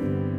Amen.